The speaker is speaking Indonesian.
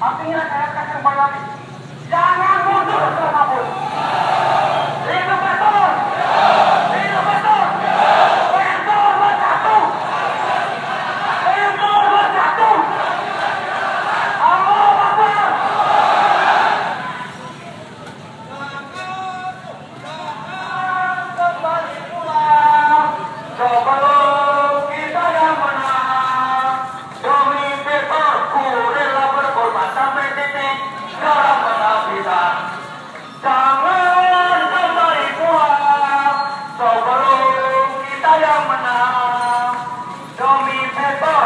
Artinya saya akan kembali Domine, Domine,